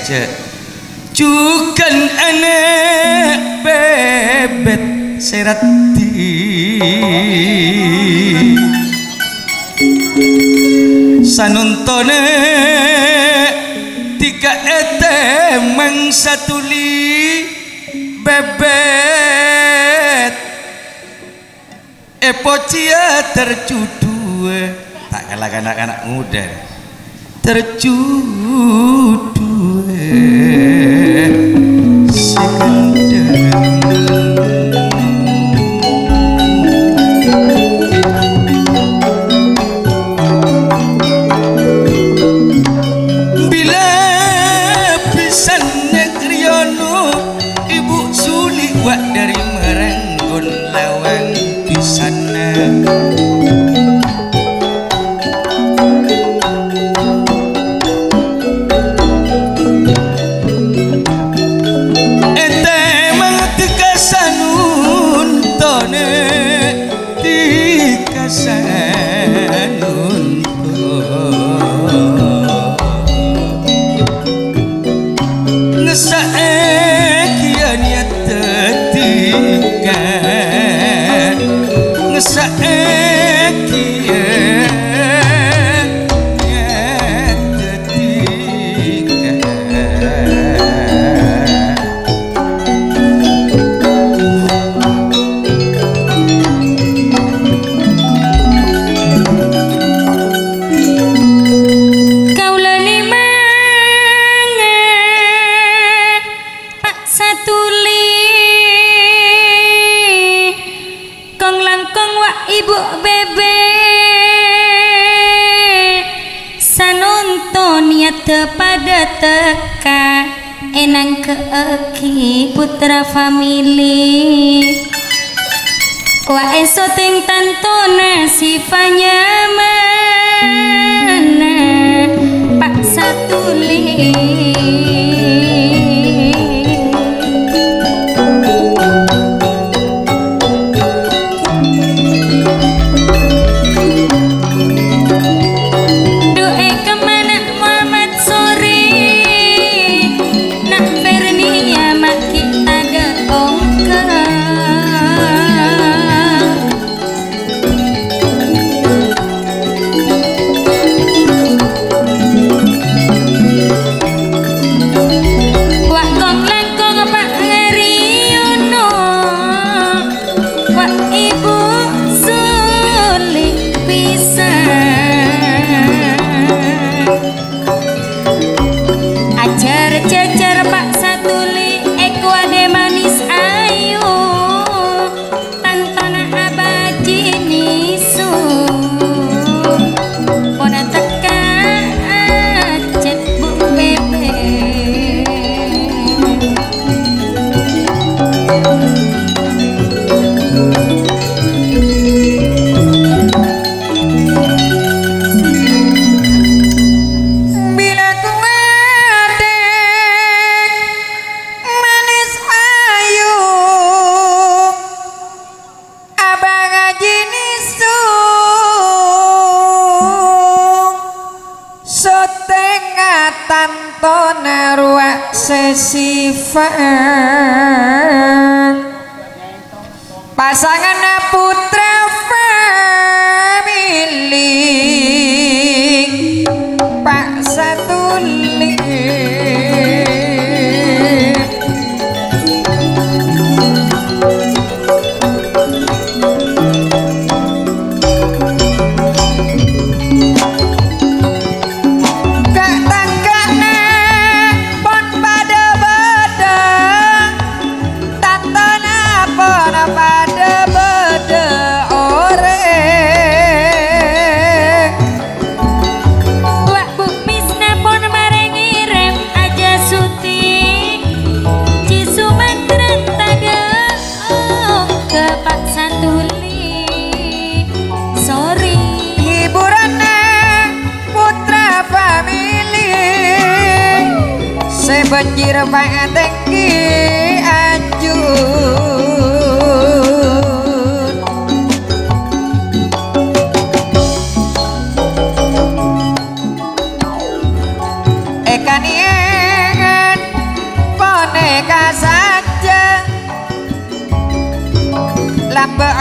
saja. Jukan anak bebet serat di. Sanuntone tiga etemang satu li bebet. Epocia tercudue tak kalah anak-anak muda. Tercudue Second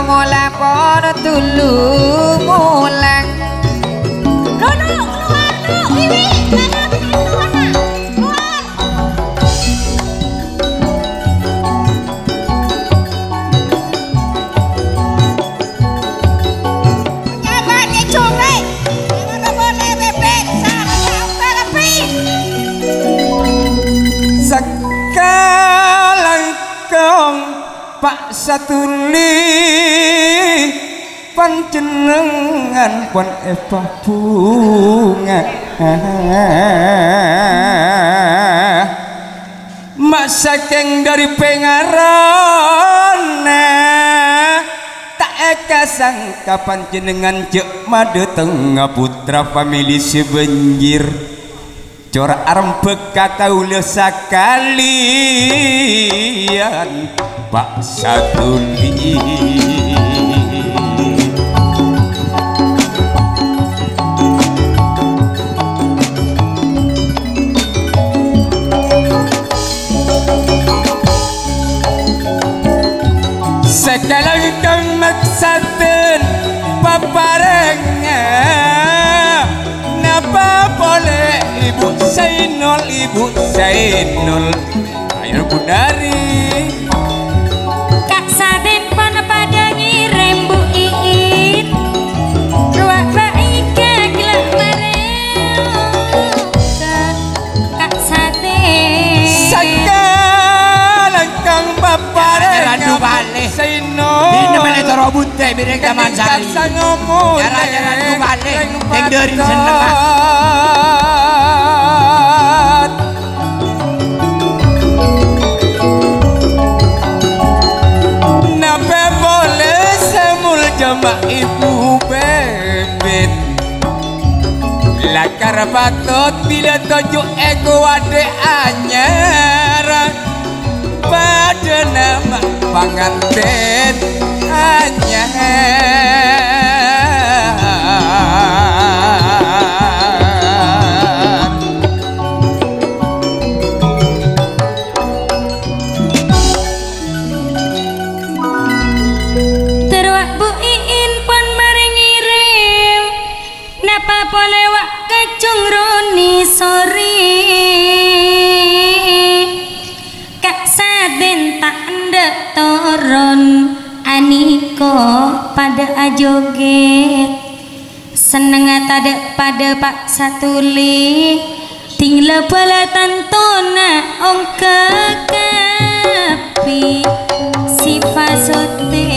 mula para tulu mulang Rono keluar lu, wiwi, jangan keluar lu. Satuli panjenengan pun Eva bunga. Mak saking dari pengarana tak eka sangka panjenengan jek made tengah putra famili sebenjir Cora arem beka kaula sakalian Pak Satuli Sekalang ibu Sainul ibu Sainul Ayo budari Kak Saden pon pada ngirim Bu Iin Ruak baik gila mareo Kak Saden kang balik. Mana robot teh bireng taman sari. Balik. Lakar patut bila tujuh ego ade anyar. Pada nama pengantin anyar kecung roni sori Kak Saden tak ndek toron Aniko pada ajoget Seneng tade pada Pak Satuli. Tinggal pala tantona ong kekapi Si pasote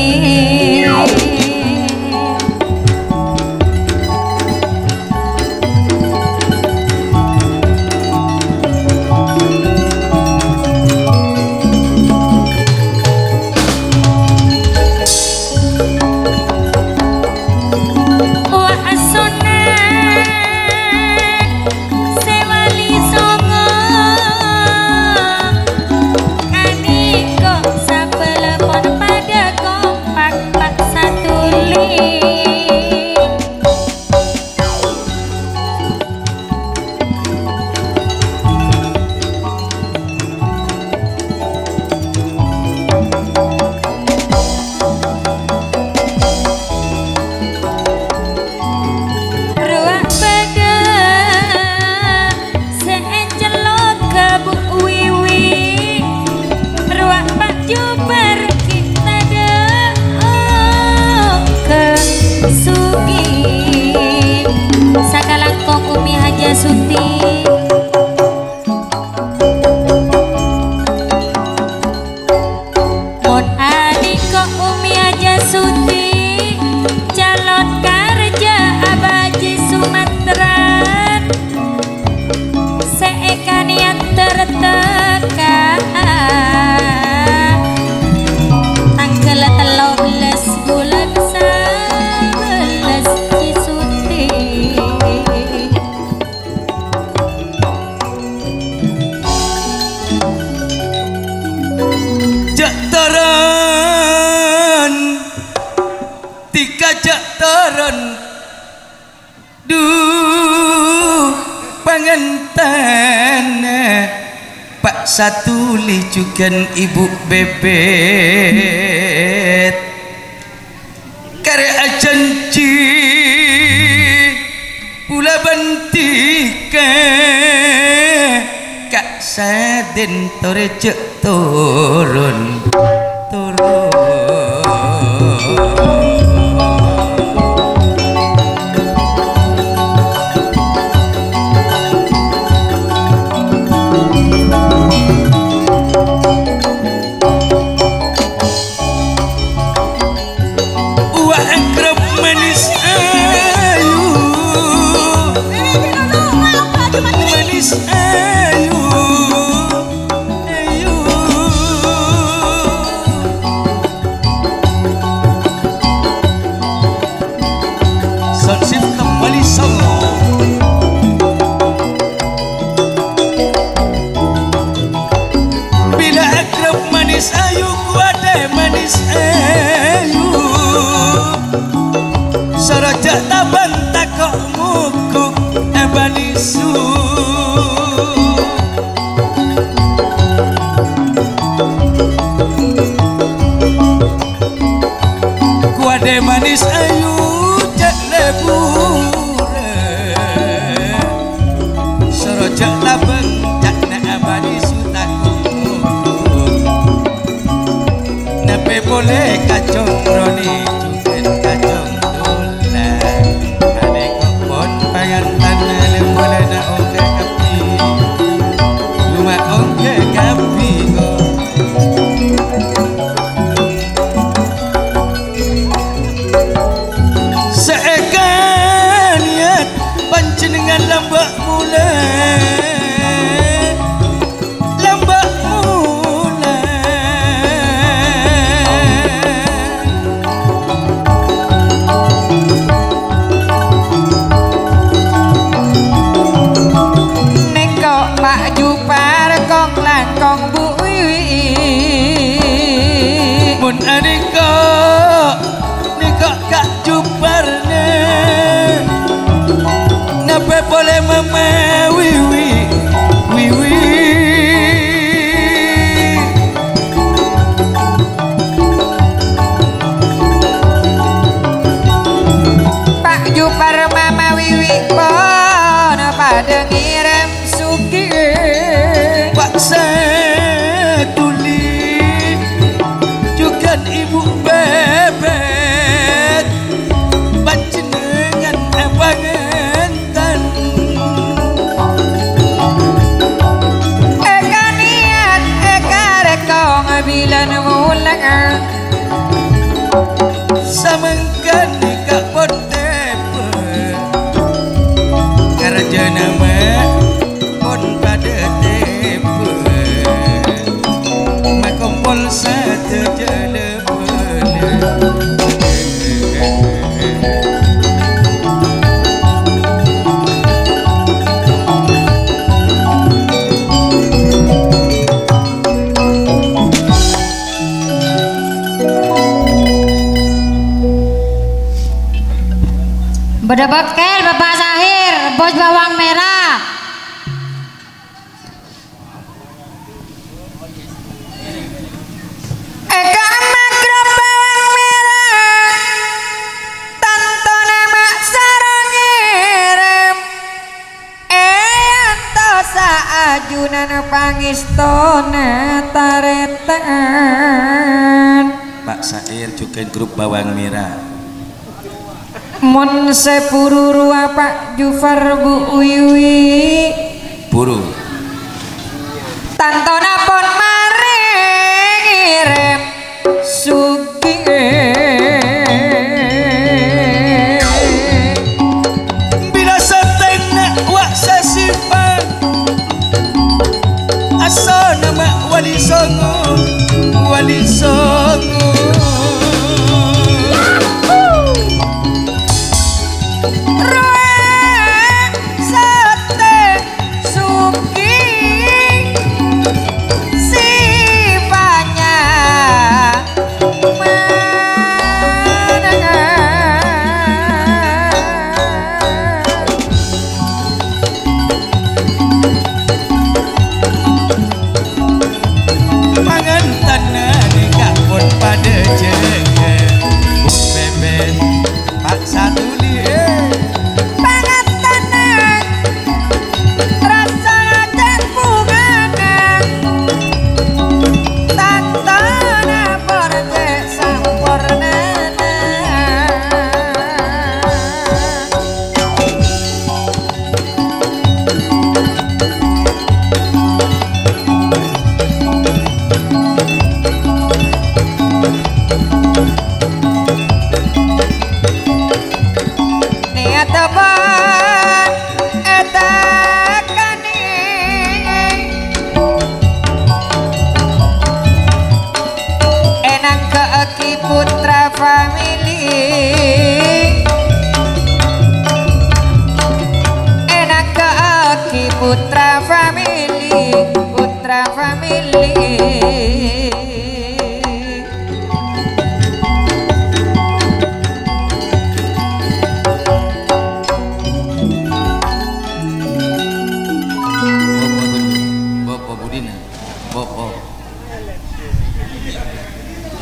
bikin ibu bebet. Kare janji. Pula bentike kak saden torejek turun turun. That, Beda Bokkel, Bapak Sahir, Bos Bawang Merah. Eka makrop bawang merah, tanto nama sarang ngirim. Eyanto saajunan pangistone taretan. Pak Sahir, juga grup bawang merah. Mun sepuru jufar bu uyui.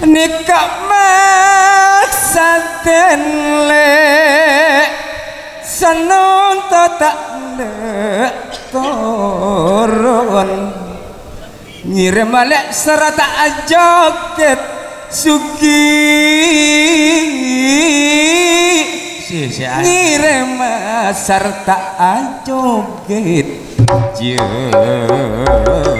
Nikah maksaten le senun to tak ndek turun ngirim malek serata ajoket sugi. Si ai. ngirim serta ajoket joget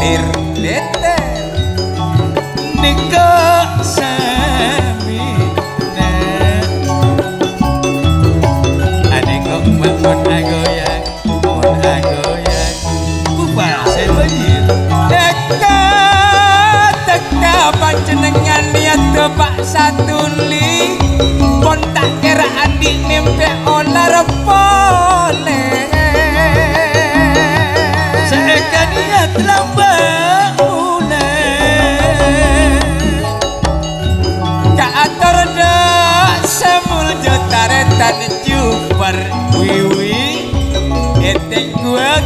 lahir dete neka sami ne ane kok mangon ago ya mon ago ya ku bahasa bayi neka teka panjenengan niat do pak satuli pon tak kira andi nempe onar pon well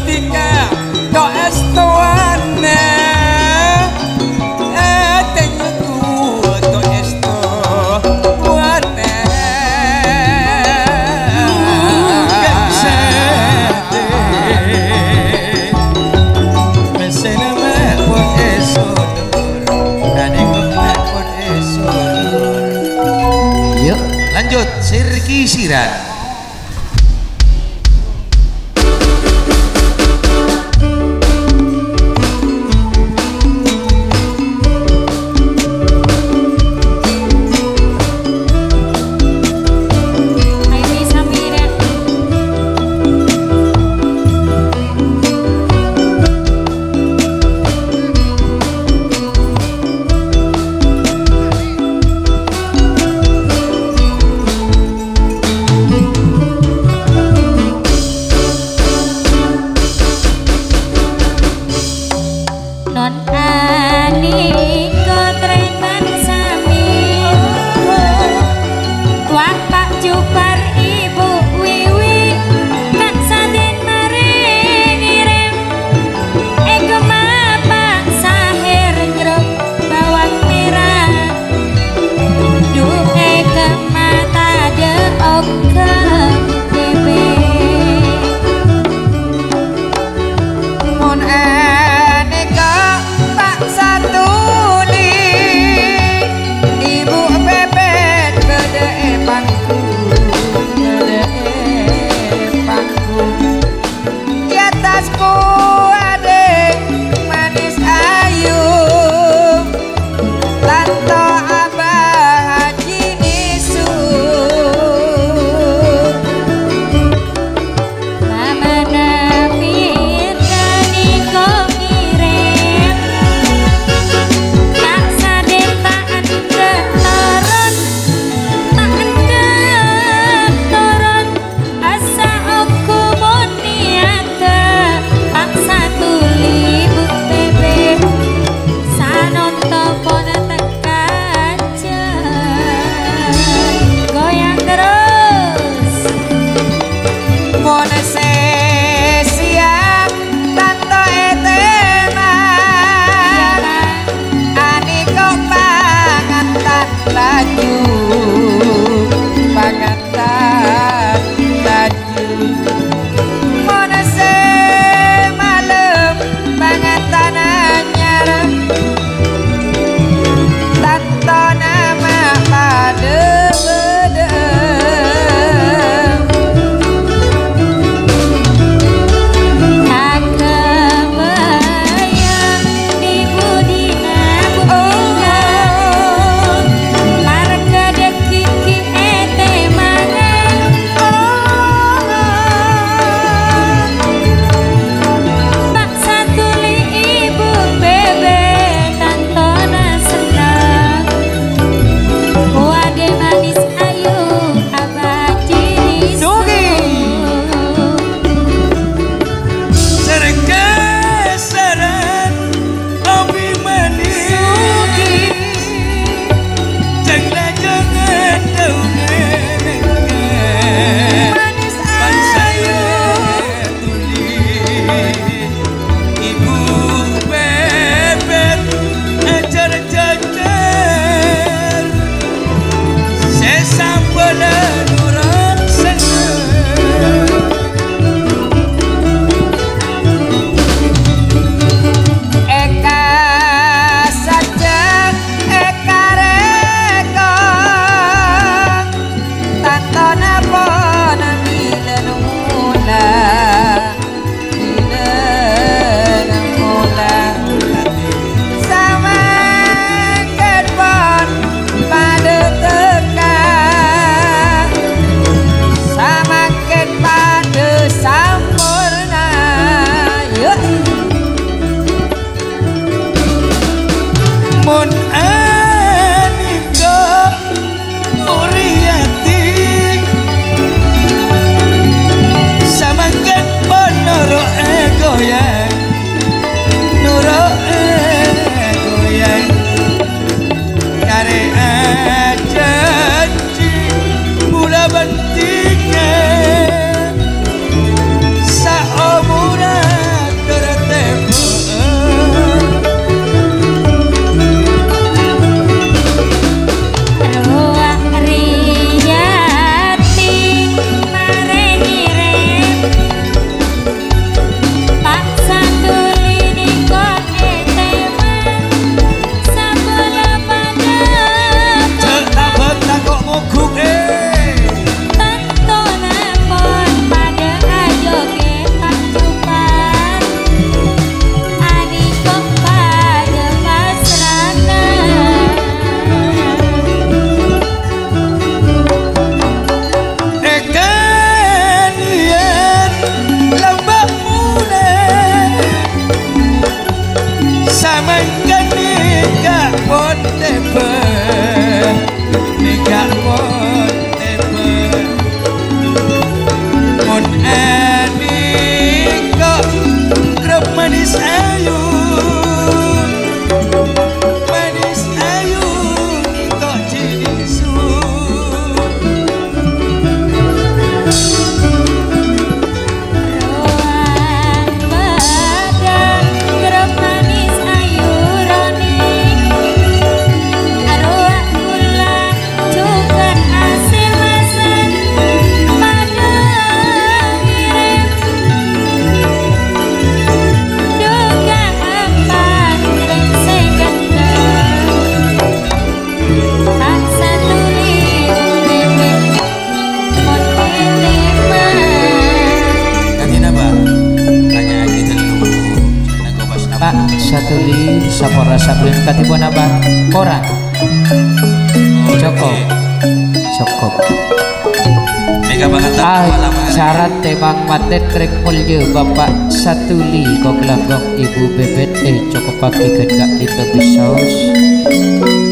maten krek mulya Bapak Satuli kok langgong Ibu Bebet eh cukup pakai gak ditebus saus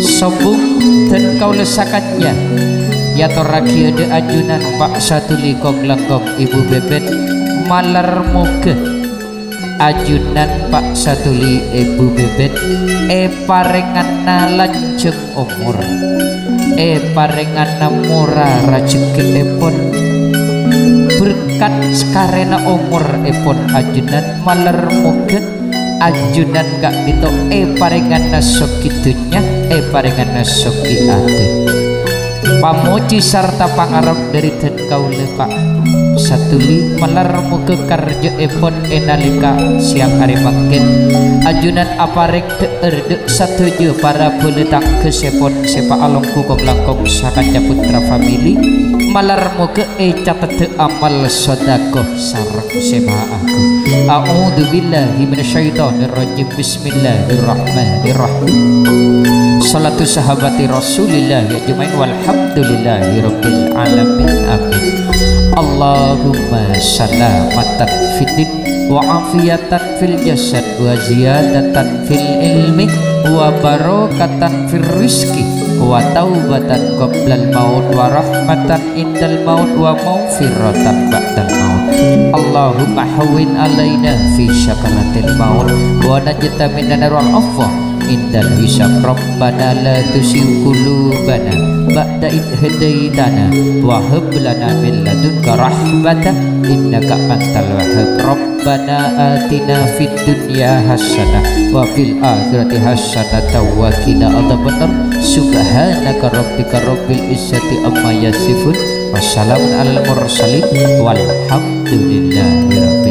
sombong dan kau lesakannya ya toraki ada ajunan Pak Satuli kok langgong Ibu Bebet malar muka ajunan Pak Satuli Ibu Bebet e parengan lanceng umur e parengan murah rezeki epon sekarena umur epon ajunan maler muga ajunan gak gitu e parengan nasokitunya e parengan nasoki ate pamuji serta pangarap dari dan kaule pak satuli malar muga karja epon enalika. Siang hari makin ajunan aparek teer de satuju para beletang kesepon sepa alongku kong langkong sakaca putra famili. Malar muga e catet amal sodako sarang sepa aku. A'udhu billahi minasyaitonir rajim bismillahirrahmanirrahim Salatu sahabati Rasulillah ya jumain walhamdulillahi rabbil alamin amin. Allahumma salamatan fitin wa afiatan fil jasad wa ziyadatan fil ilmi wa barakatan fil rizki wa taubatan qoblal maut wa rahmatan indal maut wa maufiratan ba'dal maut. Allahumma hawin alaina fi syakaratil maut wa najita minan narwal afwa indal hisab rabbana la tusiu qulubana ba'da id hadaitana wa hab lana min ladunka rahmatan innaka antal wahhab rabbana atina fid dunya hasanah wa fil akhirati hasanah wa qina adzabannar subhanaka rabbika rabbil izzati amma yasifun wassalamun alal mursalin walhamdulillahi rabbil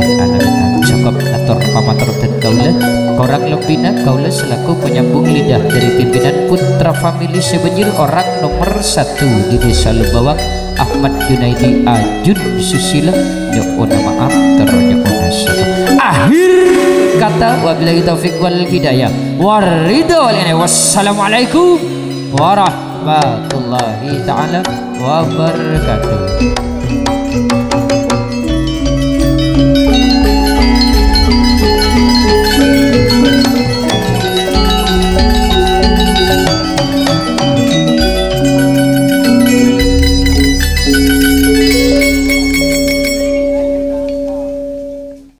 atur pamatur dan kaula orang lebihnya kaula selaku penyambung lidah dari pimpinan putra famili sebanjir orang nomor satu di desa Lubawang Ahmad Junaidi Ajun Susila nyokona maaf ternyokona satu akhir kata wabillahi taufiq wal hidayah. Waridho wassalamualaikum warahmatullahi taala wabarakatuh